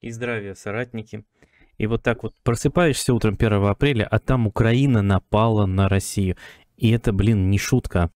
и здравия, соратники. И вот так вот просыпаешься утром 1 апреля, а там Украина напала на Россию. И это, блин, не шутка.